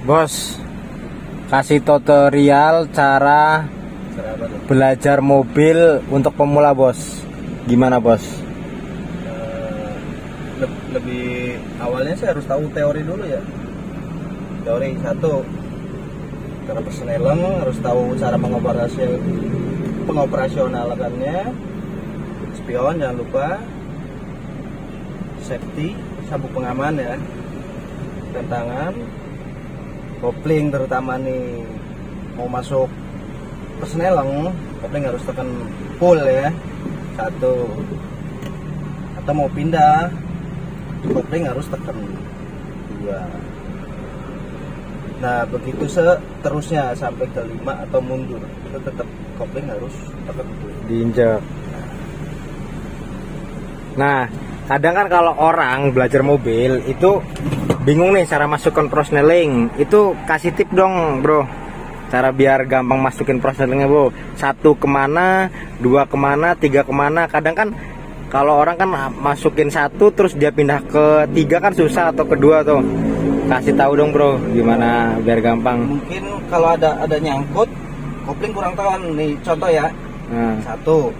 Bos, kasih tutorial cara belajar mobil untuk pemula, Bos. Gimana, Bos? Eh, leb- lebih awalnya sih harus tahu teori dulu ya. Teori satu, cara persneling harus tahu cara mengoperasi pengoperasionalannya. Spion jangan lupa. Safety, sabuk pengaman ya. Rem tangan, kopling terutama nih mau masuk persneling, kopling harus tekan full ya. Satu, atau mau pindah kopling harus tekan dua nah begitu seterusnya sampai ke lima atau mundur itu tetap kopling harus tekan dua Diinjak. Nah, kadang kan kalau orang belajar mobil itu bingung nih cara masukkan prosneling. Itu kasih tip dong, bro. Cara biar gampang masukin prosnelingnya, bro. Satu ke mana, dua ke mana, tiga ke mana. Kadang kan kalau orang kan masukin satu terus dia pindah ke tiga kan susah atau kedua tuh. Kasih tahu dong, bro, gimana biar gampang. mungkin kalau ada ada nyangkut kopling kurang tahan nih contoh ya Nah, satu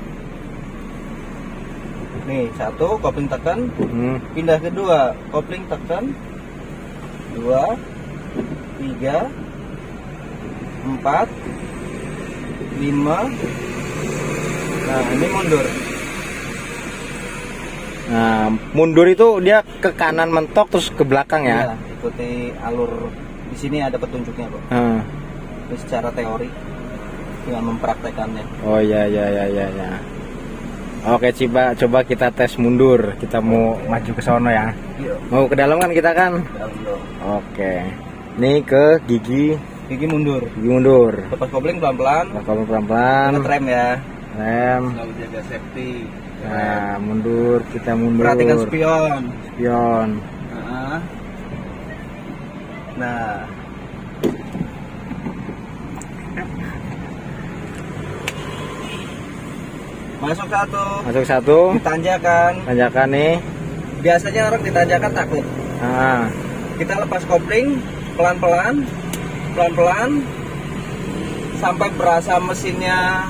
nih satu kopling tekan. Hmm, pindah kedua kopling tekan. Dua tiga empat lima. Nah ini mundur. Nah, mundur itu dia ke kanan mentok terus ke belakang ya. Iya, ikuti alur. Di sini ada petunjuknya kok ini secara teori dengan mempraktekannya. Oh iya iya iya iya. iya. Oke coba coba kita tes mundur. Kita mau maju ke sono ya. iya Mau ke dalam kan kita kan? dong Oke. Ini ke gigi gigi mundur gigi mundur. lepas kopling pelan-pelan Lakukan pelan-pelan. ingat rem ya Rem. selalu jaga safety Nah, mundur kita mundur. perhatikan spion Spion. Nah. Nah. Masuk satu, Masuk satu. ditanjakan. Tanjakan nih. Biasanya orang ditanjakan takut. Nah, Kita lepas kopling pelan-pelan, pelan-pelan sampai berasa mesinnya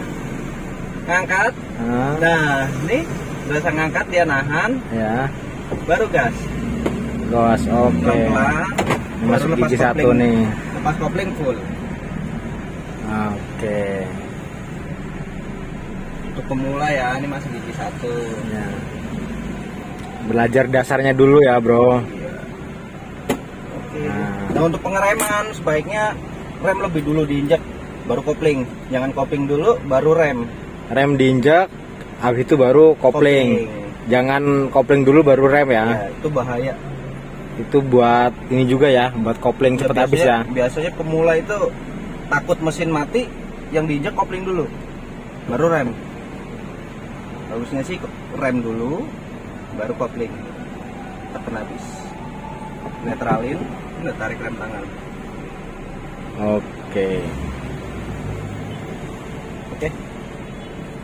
ngangkat. nah, Nah, ini berasa ngangkat dia nahan, ya. baru gas. Gas. Oke. Pelan-pelan. Ini baru Masuk gigi satu kopling. nih. Lepas kopling full. Oke. Untuk pemula ya, ini masih gigi satu. Ya. Belajar dasarnya dulu ya, Bro. Oke. Nah. Nah, untuk pengereman sebaiknya rem lebih dulu diinjak, baru kopling. Jangan kopling dulu, baru rem. Rem diinjak, habis itu baru kopling. Jangan kopling dulu baru rem ya. Ya, itu bahaya. Itu buat ini juga ya, buat kopling Ya, cepet habis ya. Biasanya pemula itu takut mesin mati, yang diinjak kopling dulu, baru rem. Bagusnya sih rem dulu, baru kopling. Tekan habis. Netralin, udah tarik rem tangan. Oke. Oke.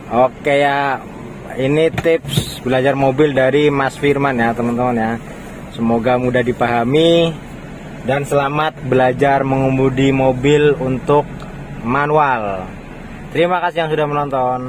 Oke ya. Ini tips belajar mobil dari Mas Firman ya, teman-teman ya. Semoga mudah dipahami dan selamat belajar mengemudi mobil untuk manual. Terima kasih yang sudah menonton.